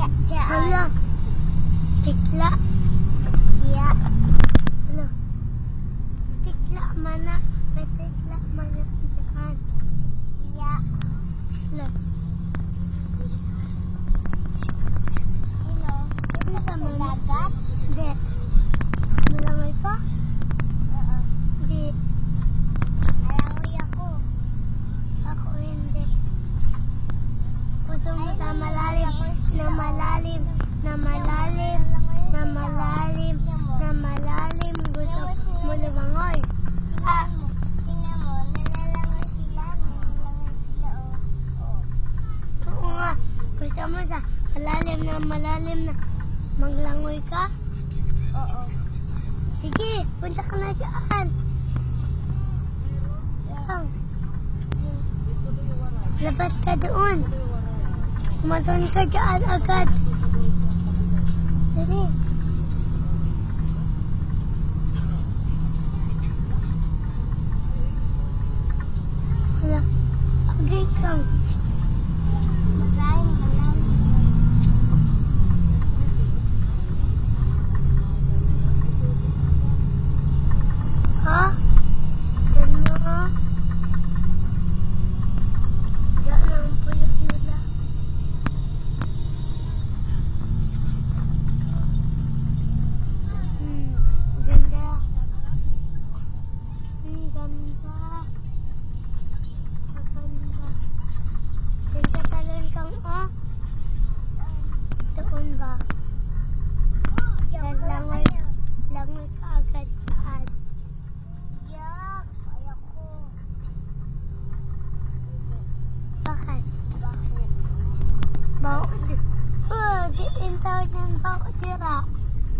Hala. Tikla. Iya. Hala. Tikla mana. May tikla mana dyan. Iya. Hala. Hello. Ano sa mga dagat? Hindi. Malangoy ka? Oo. Na malalim, na malalim, na malalim, na malalim. Gusto mo lumangoy. Ah. Oh. Oo nga. Gusto mo sa malalim na malalim na maglangoy ka? Oo. Sige, punta ka na dyan. Ikaw. Labas ka doon. Umaton ka dyan agad. Sige. Bako din. Oh, di in tawag ng bako tira.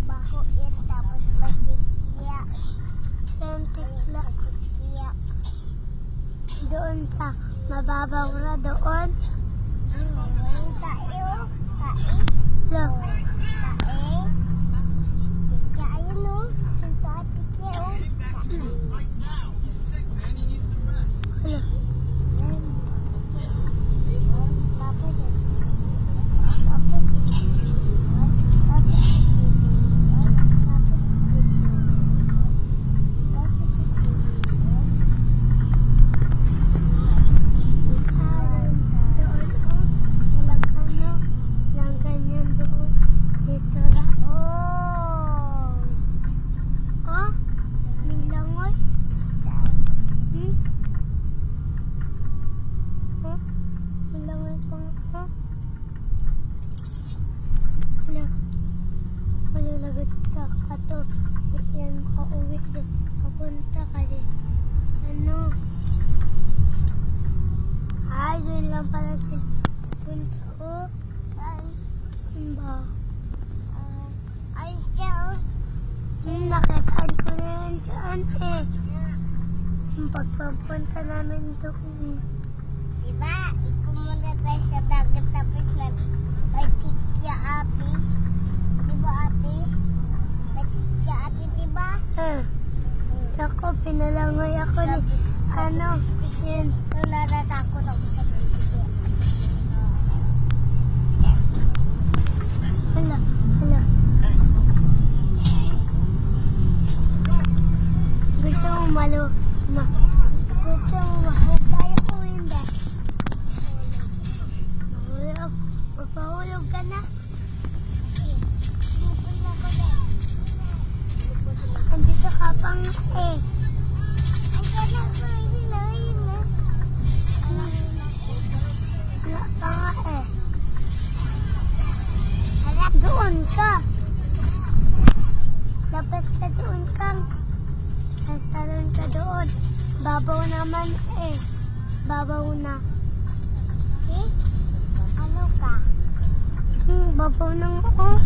Bako yan, tapos magtikiya. Yung tikla. Doon sa mababaw na doon. Ang tayo. Kain. Look. Kain. Kain, no? Ang tatikya, oh. Kain. Hala. Oh, may langoy. Hmm? Huh? Malangoy pa nga. Huh? Hala. Malalagot ka ka to. Yan ka uwi din. Papunta ka din. Ano? Ay, doon lang pala si Punta. Oh, saan? Saan ba? Ah, ay, siya oh. Hmm, nakitaan ko na yan dyan eh. Yung pagpapunta namin doon. Diba? Ikaw muna tayo sa dagat tapos na may tikya api. Diba api? May tikya api, diba? Ah. Ako, pinalangoy ako ni, ano, yun. Natatakot ako sa. Hala, hala. Gusto mo malo, ma, gusto mo mahulog tayo o hindi? Mahulog, magpahulog ka na. Andito ka pang eh. Doon ka. Labas ka doon kang. Tapos talon ka doon. Babaw naman eh. Babaw na. Eh? Ano ka? Hmm, babaw na nga oh.